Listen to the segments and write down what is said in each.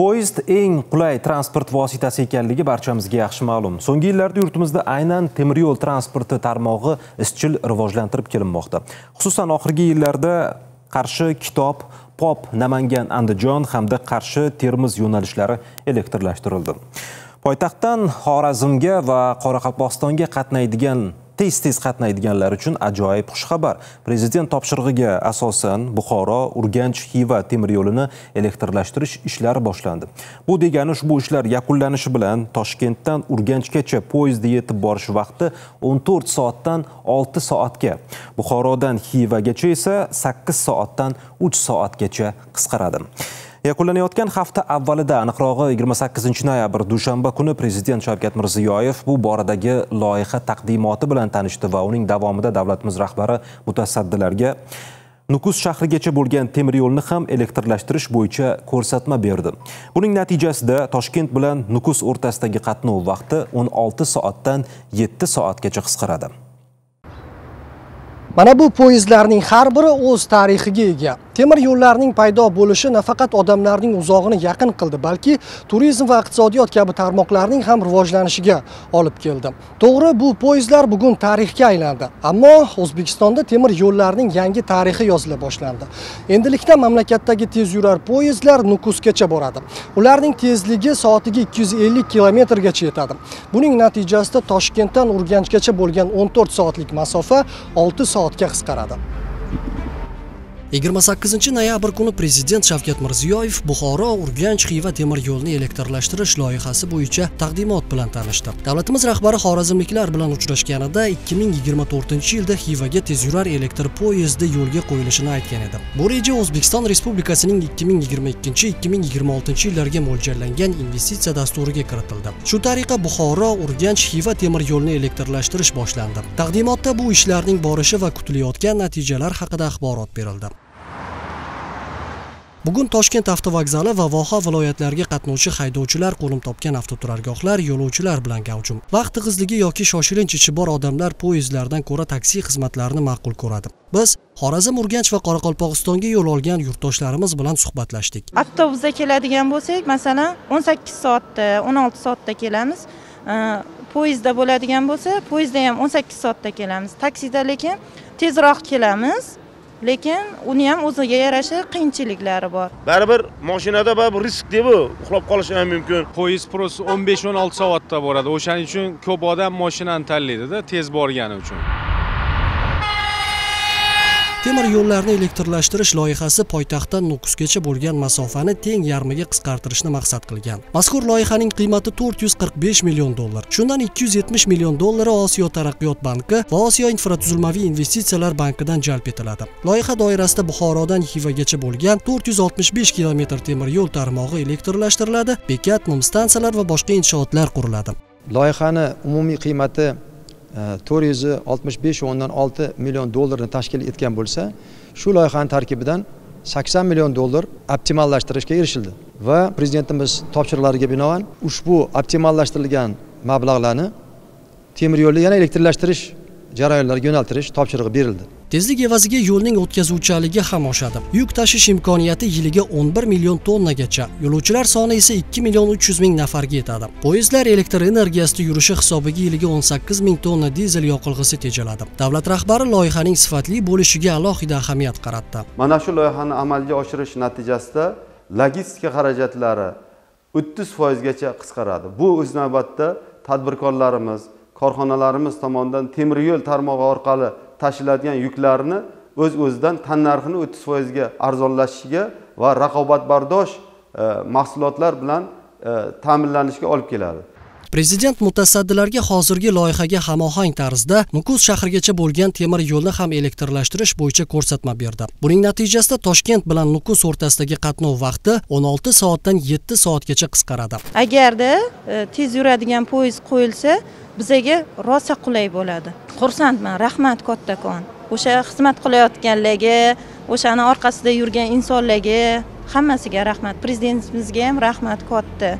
Poyezd eng qulay transport vositasi ekanligi barchamizga yaxshi ma'lum. So'nggi yillarda yurtimizda aynan temir yo'l transporti tarmog'i izchil rivojlantirib kelinmoqda. Xususan oxirgi yillarda Qarshi, Kitob, Pop, Namangan, Andijon hamda Qarshi, Termiz yo'nalishlari elektrlashtirildi. Poytaxtdan Xorazmga va Qoraqalpog'istonga qatnaydigan tez-tez qatnaydiganlar uchun ajoyib xushxabar. Prezident topshirig'iga asosan Buxoro, Urganch, Xiva temir yo'lini elektrlashtirish ishlari boshlandi. Bu degani ushbu ishlar yakunlanishi bilan Toshkentdan Urganchgacha poyezdda yetib borish vaqti 14 soatdan 6 soatga, Buxorodan Xivagacha esa 8 soatdan 3 soatgacha qisqaradi. Yakunlanayotgan hafta avvalida aniqrog'i 28 noyabr dushanba kuni prezident Shavkat Mirziyoyev bu boradagi loyiha taqdimoti bilan tanishdi va uning davomida davlatimiz rahbari mutasaddilarga Nukus shahrigacha bo'lgan temir yo'lni ham elektrlashtirish bo'yicha ko'rsatma berdi. Buning natijasida Toshkent bilan Nukus o'rtasidagi qatnov vaqti 16 soatdan 7 soatgacha qisqaradi. Mana bu poyezdlarning har biri o'z tarixiga ega. Temir yo'llarning paydo bo'lishi nafaqat odamlarning uzog'ini yaqin qildi, balki turizm va iqtisodiyot kabi tarmoqlarning ham rivojlanishiga olib keldi. To'g'ri, bu poyezdlar bugun tarixga aylandi, ammo O'zbekistonda temir yo'llarning yangi tarixi yozila boshlandi. Endilikda mamlakatdagi tezyurar poyezdlar Nukusgacha boradi. Ularning tezligi soatiga 250 kilometrgacha yetadi. Buning natijasida Toshkentdan Urganchgacha bo'lgan 14 soatlik masofa 6 soatga qisqaradi. 28 noyabr kuni prezident Shavkat Mirziyoyev Buxoro Urganch Xiva temir yo'lni elektrlashtirish loyihasi bo'yicha taqdimot bilan tanishdi. Davlatimiz rahbari xorazmliklar bilan uchrashganida 2024-yilda Xivaga tezyurar elektr poyezdi yo'lga qo'yilishini aytgan edi. Bu reja O'zbekiston Respublikasining 2022-2026 yillarga mo'ljallangan investitsiya dasturiga kiritildi. Shu tariqa Buxoro Urganch Xiva temir yo'lni elektrlashtirish boshlandi. Taqdimotda bu ishlarning borishi va kutilayotgan natijalar haqida axborot berildi. Bugun Toshkent avtovokzali va Voha viloyatlariga qatnovchi haydovchilar qo'nim topgan avtoturargohlar yo'lovchilar bilan gavjum. Vaqt tig'izligi yoki shoshilinch ichi bor odamlar poyezdlardan ko'ra taksi xizmatlarini ma'qul ko'radi. Biz Xorazm, Urganch va Qoraqalpog'istonga yo'l olgan yurtdoshlarimiz bilan suhbatlashdik. Avtobusda keladigan bo'lsak, masalan, 18 soatda, 16 soatda kelamiz. Poyezdda bo'ladigan bo'lsa, poyezdda ham 18 soatda kelamiz. Taksida lekin tezroq kelamiz. Lekin uni ham o'ziga yarasha qiyinchiliklari bor. Baribir mashinada baribir risk deb uxlab qolishi ham mumkin. Poyezd prosta o'n besh o'n olti soatda boradi. O'shaning uchun ko'p odam mashinani tanlaydida tez borgani uchun temir yo'llarni elektrlashtirish loyihasi poytaxtdan nukusgacha bo'lgan masofani teng yarmiga qisqartirishni maqsad qilgan. Mazkur loyihaning qiymati 445 million dollar shundan 270 million dollari osiyo taraqqiyot banki va osiyo infratuzilmaviy investitsiyalar bankidan jalb etiladi. Loyiha doirasida buxorodan xivagacha bo'lgan 465 kilometr temir yo'l tarmog'i elektrlashtiriladi bekat mum stansiyalar va boshqa inshootlar quriladi. Loyihani umumiy qiymati Э, to'rt yuz oltmish besh o'ndan olti million dollarni tashkil etgan bo'lsa shu loyihani tarkibidan sakson million dollar optimallashtirishga erishildi. Va prezidentimiz topshiriqlariga binoan ushbu optimallashtirilgan mablag'larni temir yo'lni yana elektrlashtirish jarayonlariga yo'naltirish topshirig'i berildi. Tezlik evaziga yo'lning o'tkazuvchanligi ham oshadi. Yuk tashish imkoniyati yiliga 11 million tonnagacha. Yo'lovchilar soni esa 2 million 300 ming nafarga yetadi. Poyezdlar elektr energiyasida yurishi hisobiga yiliga 18 ming tonna dizel yoqilg'isi tejaladi. Davlat rahbari loyihaning sifatli bo'lishiga alohida ahamiyat qaratdi. Mana shu loyihani amalga oshirish natijasida logistika xarajatlari 30 foizgacha qisqaradi. Bu o'z navbatida tadbirkorlarimiz korxonalarimiz tomonidan temir yo'l tarmog'i orqali tashiladigan yuklarni o'z öz o'zidan tannarxini o'ttiz foizga arzonlashishiga va raqobatbardosh e, mahsulotlar bilan e, ta'minlanishiga olib keladi. Prezident mutasaddilarga hozirgi loyihaga hamohang tarzda nukus shahrigacha bo'lgan temir yo'lni ham elektrlashtirish bo'yicha ko'rsatma berdi. Buning natijasida toshkent bilan nukus o'rtasidagi qatnov vaqti 16 soatdan 7 soatgacha qisqaradi. Agarda e, tez yuradigan poyezd qo'yilsa bizaga rosa qulay bo'ladi. Xursandman rahmat kattakon. O'sha xizmat qilayotganlarga o'shani orqasida yurgan insonlarga hammasiga rahmat. Prezidentimizga ham rahmat katta.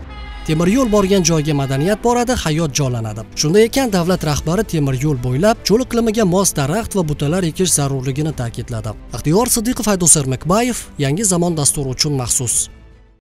Temir yo'l borgan joyga madaniyat boradi hayot jonlanadi. Shunday ekan davlat rahbari temir yo'l bo'ylab cho'l iqlimiga mos daraxt va butalar ekish zarurligini ta'kidladi. Ixtiyor siddiqov haydus ermakbayev yangi zamon dasturi uchun maxsus.